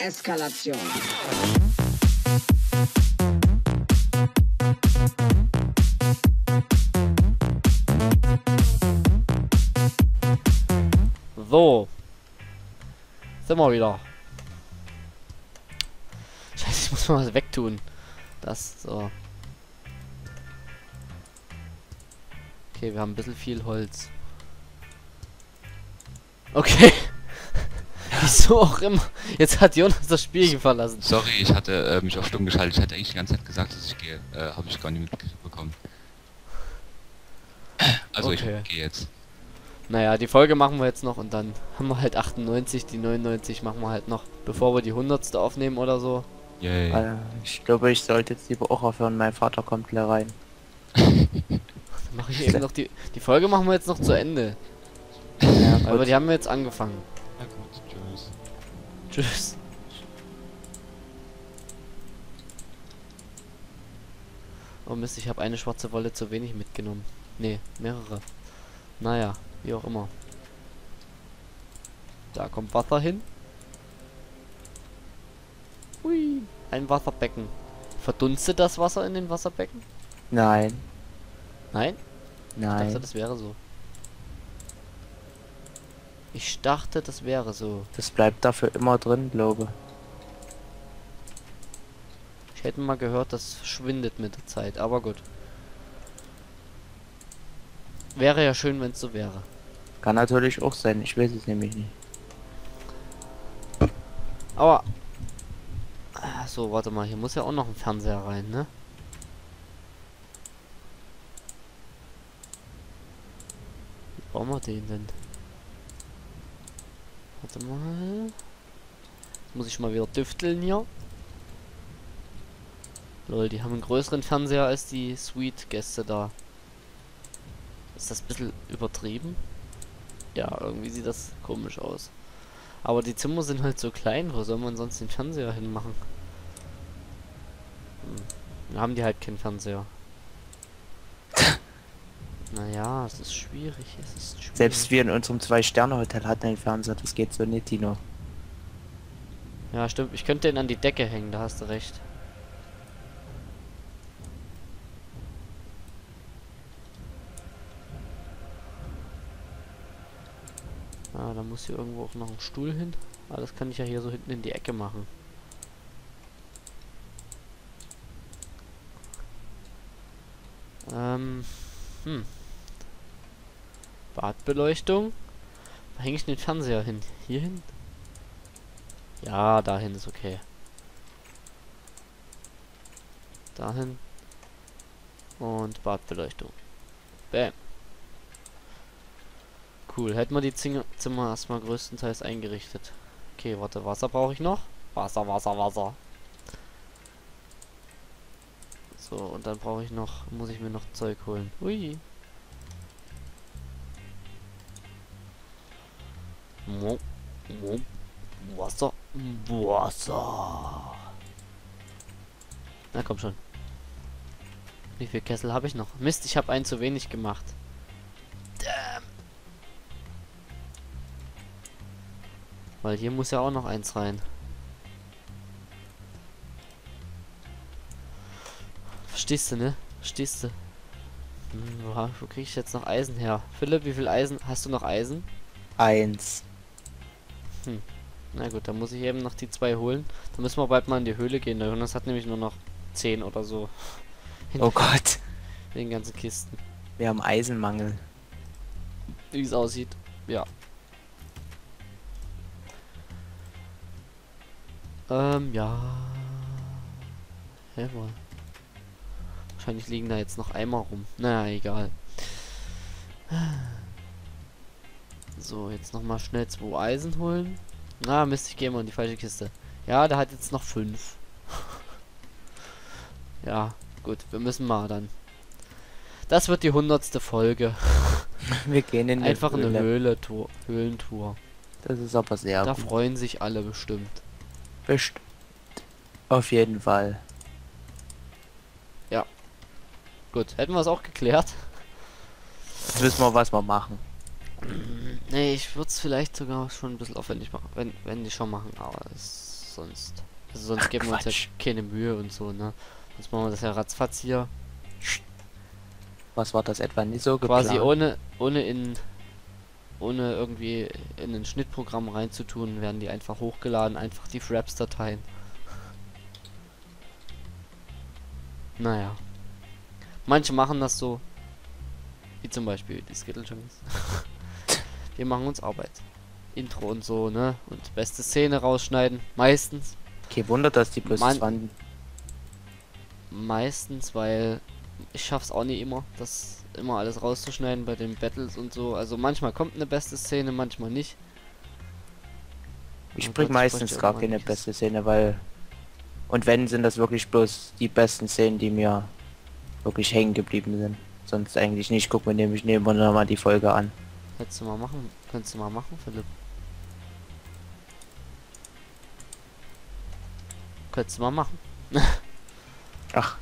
Eskalation. So. Sind wir wieder. Scheiße, ich muss mal was wegtun. Das so. Okay, wir haben ein bisschen viel Holz. Okay. Wieso auch immer. Jetzt hat Jonas das Spiel verlassen. Sorry, ich hatte äh, mich auf stumm geschaltet. Ich hatte eigentlich die ganze Zeit gesagt, dass ich gehe. Äh, habe ich gar nicht mitbekommen. Also Okay. ich gehe jetzt. Naja, die Folge machen wir jetzt noch und dann haben wir halt 98, die 99 machen wir halt noch, bevor wir die 100. aufnehmen oder so. Yay. Äh, ich glaube, ich sollte jetzt lieber auch aufhören. Mein Vater kommt gleich rein. Dann mache ich eben noch die. Die Folge machen wir jetzt noch zu Ende. Ja, Aber die haben wir jetzt angefangen. Tschüss. Oh Mist, ich habe eine schwarze Wolle zu wenig mitgenommen. Nee, mehrere. Naja, wie auch immer. Da kommt Wasser hin. Hui, ein Wasserbecken. Verdunstet das Wasser in den Wasserbecken? Nein, Nein? Ich dachte, nein. das wäre so. Ich dachte, das wäre so. Das bleibt dafür immer drin, glaube. Ich hätte mal gehört, das schwindet mit der Zeit, aber gut. Wäre ja schön, wenn es so wäre. Kann natürlich auch sein. Ich weiß es nämlich nicht. Aber. Ah, So, warte mal, hier muss ja auch noch ein Fernseher rein, ne? Wie bauen wir den denn? Warte mal. Jetzt muss ich mal wieder düfteln hier. Lol, die haben einen größeren Fernseher als die Suite-Gäste da. Ist das ein bisschen übertrieben? Ja, irgendwie sieht das komisch aus. Aber die Zimmer sind halt so klein, wo soll man sonst den Fernseher hinmachen? Hm. Dann haben die halt keinen Fernseher. Naja, es ist schwierig, es ist schwierig. Selbst wir in unserem Zwei-Sterne-Hotel hatten einen Fernseher. Das geht so nicht, Tino. Ja, stimmt, ich könnte den an die Decke hängen, da hast du recht. Ah, da muss hier irgendwo auch noch ein Stuhl hin. Ah, das kann ich ja hier so hinten in die Ecke machen. Ähm, hm. Badbeleuchtung. Wo hänge ich den Fernseher hin? Hier hin? Ja, dahin ist okay. Dahin. Und Badbeleuchtung. Bam. Cool. Hätten wir die Zimmer erstmal größtenteils eingerichtet. Okay, warte, Wasser brauche ich noch. Wasser, Wasser, Wasser. So, und dann brauche ich noch, muss ich mir noch Zeug holen. Ui. Wasser, Wasser. Na komm schon. Wie viel Kessel habe ich noch? Mist, ich habe einen zu wenig gemacht. Weil hier muss ja auch noch eins rein. Verstehst du, ne? Verstehst du? Hm, wo, wo krieg ich jetzt noch Eisen her? Philipp, wie viel Eisen? Hast du noch Eisen? Eins. Na gut, dann muss ich eben noch die zwei holen. Dann müssen wir bald mal in die Höhle gehen. Der Jonas hat nämlich nur noch 10 oder so. Oh Gott. In den ganzen Kisten. Wir haben Eisenmangel. Wie es aussieht. Ja. Ähm, ja. Hä? Wahrscheinlich liegen da jetzt noch Eimer rum. Naja, egal. So, jetzt nochmal schnell zwei Eisen holen. Ah, Mist, ich gehe mal in die falsche Kiste. Ja, der hat jetzt noch fünf. ja, gut, wir müssen mal dann. Das wird die hundertste Folge. Wir gehen in die Einfach eine Höhle. Höhle -Tour, Höhlentour. Das ist aber sehr Da gut. freuen sich alle bestimmt. Bestimmt. Auf jeden Fall. Gut, hätten wir es auch geklärt. Jetzt wissen wir, was wir machen. Nee, ich würde es vielleicht sogar schon ein bisschen aufwendig machen, wenn, wenn die schon machen, aber es sonst. Also sonst geben wir uns ja Quatsch. keine Mühe und so, ne? Sonst machen wir das ja ratzfatz hier. Was war das etwa nicht so geplant? Quasi ohne, ohne in ohne irgendwie in ein Schnittprogramm reinzutun, werden die einfach hochgeladen, einfach die Fraps-Dateien. Naja. Manche machen das so. Wie zum Beispiel die Skittle Junkies. Wir machen uns Arbeit. Intro und so, ne? Und beste Szene rausschneiden. Meistens. Okay, Wunder, dass die bloß Mann- 20... Meistens, weil ich schaff's auch nicht immer, das immer alles rauszuschneiden bei den Battles und so. Also manchmal kommt eine beste Szene, manchmal nicht. Ich bring Gott, meistens gar keine welches. beste Szene, weil... Und wenn, sind das wirklich bloß die besten Szenen, die mir wirklich hängen geblieben sind. Sonst eigentlich nicht. Guck mir nämlich nehmen wir nochmal die Folge an. Hättest du mal machen, könntest du mal machen, Philipp. Könntest du mal machen. Ach,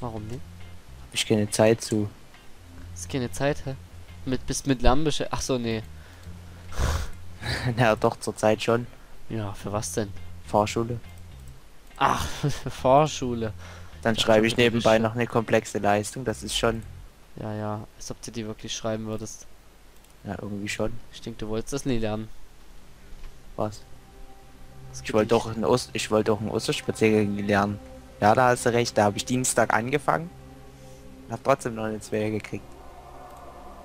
Warum nicht? hab ich keine Zeit zu. Ist keine Zeit, hä? Mit, bist mit Lärm beschäftigt. Ach so, nee. Na doch, zur Zeit schon. Ja, für was denn? Fahrschule. Ach, für Fahrschule. Dann schreibe ich nebenbei noch eine komplexe Leistung. Das ist schon... Ja, ja, als ob du die wirklich schreiben würdest. Ja, irgendwie schon. Ich denke, du wolltest das nie lernen. Was? Das Ich wollte doch einen Ost ich wollte doch einen Osterspaziergang lernen. Ja, da hast du recht. Da habe ich Dienstag angefangen. Hab trotzdem noch eine 2 gekriegt.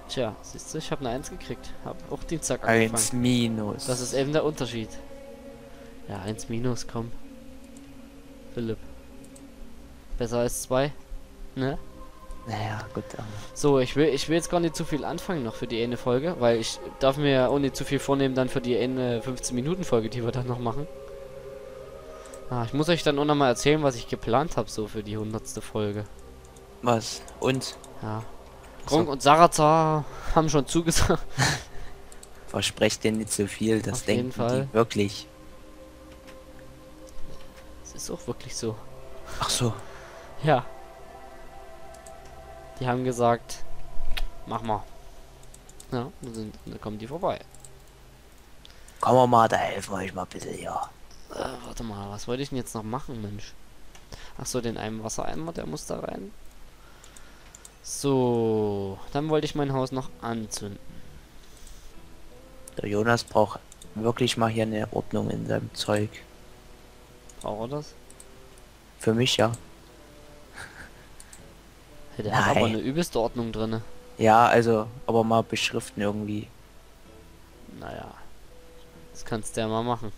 Tja, siehst du, ich habe eine 1 gekriegt. Hab auch Dienstag angefangen. 1 minus. Das ist eben der Unterschied. Ja, 1 minus, komm. Philipp. Besser als 2. Ne? Naja, gut. aber- So, ich will, ich will jetzt gar nicht zu viel anfangen noch für die eine Folge, weil ich darf mir ja auch nicht zu viel vornehmen dann für die eine 15 Minuten Folge, die wir dann noch machen. Ah, ich muss euch dann auch noch mal erzählen, was ich geplant habe so für die 100. Folge. Was? Und? Ja. Gronk und Sarazar haben schon zugesagt. Versprecht dir nicht so viel. Das Auf jeden denken Fall. die wirklich. Es ist auch wirklich so. Ach so. Ja. Die haben gesagt, mach mal. Ja, dann, sind, dann kommen die vorbei. Komm wir mal, da helfen wir euch mal ein bisschen, ja. Äh, warte mal, was wollte ich denn jetzt noch machen, Mensch? Ach so, den einen Wassereimer, der muss da rein. So, dann wollte ich mein Haus noch anzünden. Der Jonas braucht wirklich mal hier eine Ordnung in seinem Zeug. Braucht er das? Für mich ja. Der hat aber Nein. eine übelste Ordnung drinne. Ja, also, aber mal beschriften irgendwie. Naja, das kannst du ja mal machen.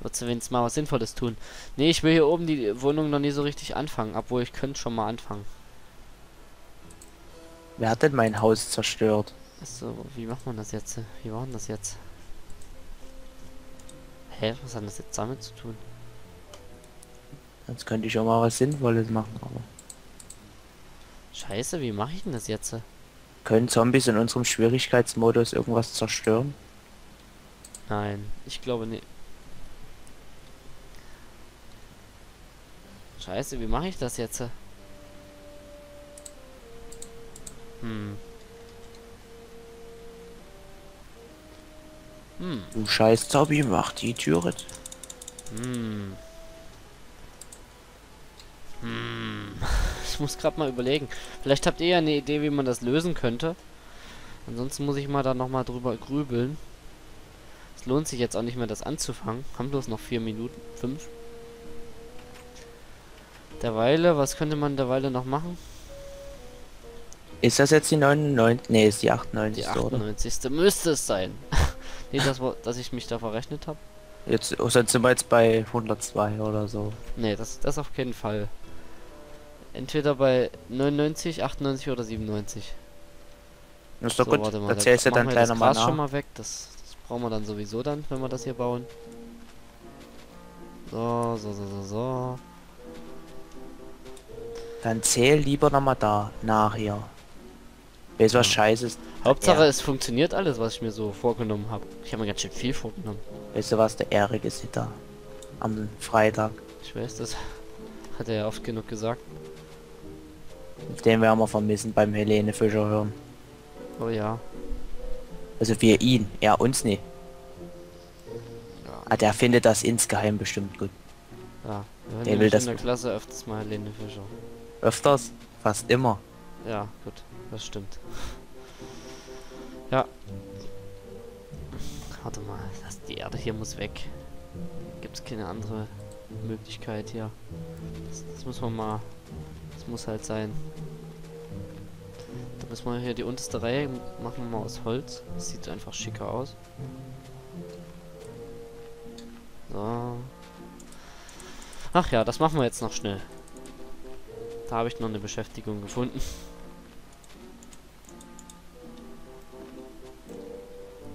Würdest du wenigstens mal was Sinnvolles tun? Nee, ich will hier oben die Wohnung noch nie so richtig anfangen, obwohl ich könnte schon mal anfangen. Wer hat denn mein Haus zerstört? So, wie macht man das jetzt? Wie war denn das jetzt? Hä, was hat das jetzt damit zu tun? Sonst könnte ich auch mal was Sinnvolles machen, aber. Scheiße, wie mache ich denn das jetzt? Können Zombies in unserem Schwierigkeitsmodus irgendwas zerstören? Nein, ich glaube nicht. Scheiße, wie mache ich das jetzt? Hm. Hm. Du scheiß Zombie, mach die Türe. Hm. Hm. Ich muss gerade mal überlegen. Vielleicht habt ihr ja eine Idee, wie man das lösen könnte. Ansonsten muss ich mal da nochmal drüber grübeln. Es lohnt sich jetzt auch nicht mehr, das anzufangen. Haben bloß noch vier Minuten. Fünf. Derweile, was könnte man derweile noch machen? Ist das jetzt die 99? Ne, ist die 98. Die oder? 98. müsste es sein. nee, das war, dass ich mich da verrechnet habe. Jetzt, oh, sind wir jetzt bei 102 oder so. Nee, das, das auf keinen Fall. Entweder bei 99, 98 oder 97. Ist doch So, gut, warte mal, erzählst du machen dann gleich das nochmal Gras schon nach. mal weg. Das, das brauchen wir dann sowieso dann, wenn wir das hier bauen. So, so, so, so, so. Dann zähl lieber nochmal da, nachher. Weißt du was Ja. scheiße ist? Hauptsache, Ja. es funktioniert alles, was ich mir so vorgenommen habe. Ich habe mir ganz schön viel vorgenommen. Weißt du was, der Erik ist da. Am Freitag. Ich weiß, das hat er ja oft genug gesagt. Den werden wir vermissen beim Helene Fischer hören. Oh ja. Also wir ihn, er uns nicht. Ja. Ah, der findet das insgeheim bestimmt gut. Ja, wir Der will das in der. Klasse öfters mal Helene Fischer. Öfters? Fast immer. Ja, gut, das stimmt. Ja. Warte mal, das, die Erde hier muss weg. Gibt es keine andere Möglichkeit hier. Das, das muss man mal. Das muss halt sein. Da müssen wir hier die unterste Reihe machen wir mal aus Holz. Das sieht einfach schicker aus. So. Ach ja, das machen wir jetzt noch schnell. Da habe ich noch eine Beschäftigung gefunden.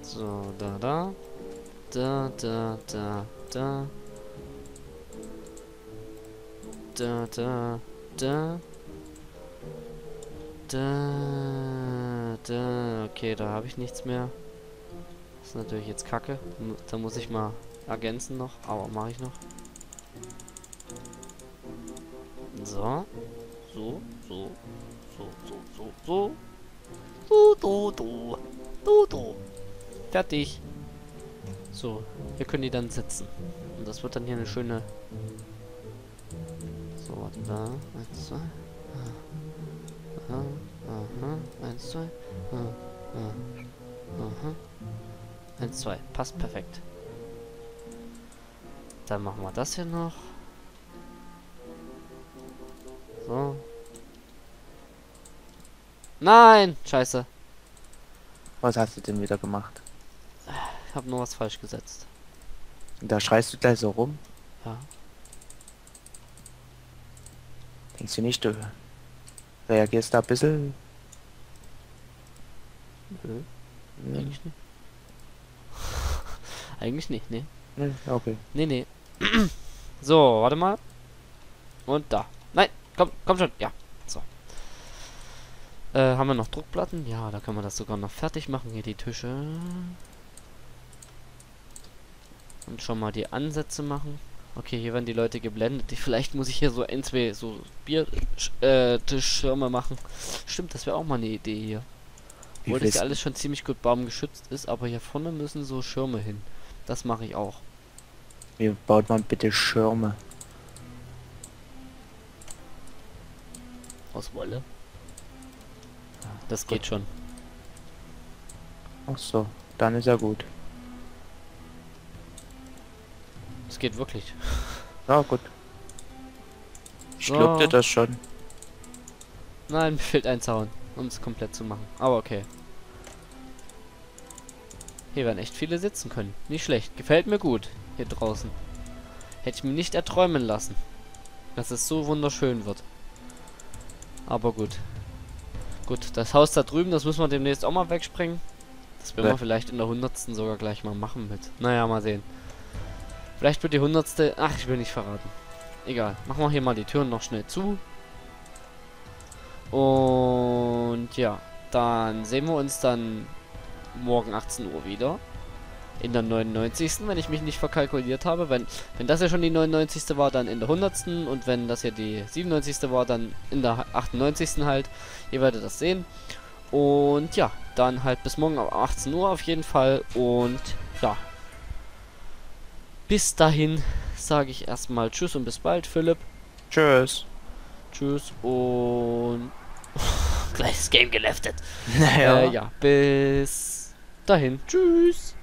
So, da, da. Da, da, da, da. Da, da, da. Da, da. Okay, da habe ich nichts mehr. Das ist natürlich jetzt kacke. Da muss ich mal ergänzen noch. Aber mache ich noch. So. So, so. So, so, so, so. So, so, so. So, so. Fertig. So, wir können die dann setzen. Und das wird dann hier eine schöne... Warte da. Eins, zwei. Ah. Aha, aha. Eins, zwei. Ah, ah. Aha. Eins, zwei. Passt perfekt. Dann machen wir das hier noch. So. Nein! Scheiße. Was hast du denn wieder gemacht? Ich habe nur was falsch gesetzt. Da schreist du gleich so rum. Ja. Denkst du nicht, du reagierst da ein bisschen? Nö, Hm, eigentlich nicht. eigentlich nicht, ne? ne, okay. Nee, nee. so, warte mal. Und da. Nein, komm, komm schon. Ja, so. Äh, haben wir noch Druckplatten? Ja, da können wir das sogar noch fertig machen. Hier die Tische. Und schon mal die Ansätze machen. Okay, hier werden die Leute geblendet. Vielleicht muss ich hier so ein, zwei so Bier-Tischschirme machen. Stimmt, das wäre auch mal eine Idee hier. Obwohl das ja alles schon ziemlich gut baumgeschützt ist, aber hier vorne müssen so Schirme hin. Das mache ich auch. Wie baut man bitte Schirme? Aus Wolle? Das geht schon. Ach so, dann ist ja gut. Das geht wirklich. Ja, gut. Ich So. glaubte das schon. Nein, mir fehlt ein Zaun, um es komplett zu machen. Aber okay. Hier werden echt viele sitzen können. Nicht schlecht. Gefällt mir gut. Hier draußen. Hätte ich mir nicht erträumen lassen. Dass es so wunderschön wird. Aber gut. Gut, das Haus da drüben, das müssen wir demnächst auch mal wegspringen. Das werden Ja. wir vielleicht in der hundertsten sogar gleich mal machen mit. Naja, mal sehen. Vielleicht wird die hundertste... Ach, ich will nicht verraten. Egal. Machen wir hier mal die Türen noch schnell zu. Und ja, dann sehen wir uns dann morgen 18 Uhr wieder. In der 99. Wenn ich mich nicht verkalkuliert habe. Wenn, wenn das ja schon die 99. war, dann in der 100. Und wenn das ja die 97. war, dann in der 98. halt. Ihr werdet das sehen. Und ja, dann halt bis morgen um 18 Uhr auf jeden Fall. Und ja. Bis dahin sage ich erstmal Tschüss und bis bald, Philipp. Tschüss. Tschüss und gleich das Game geleftet. Naja. Äh, ja, bis dahin. Tschüss.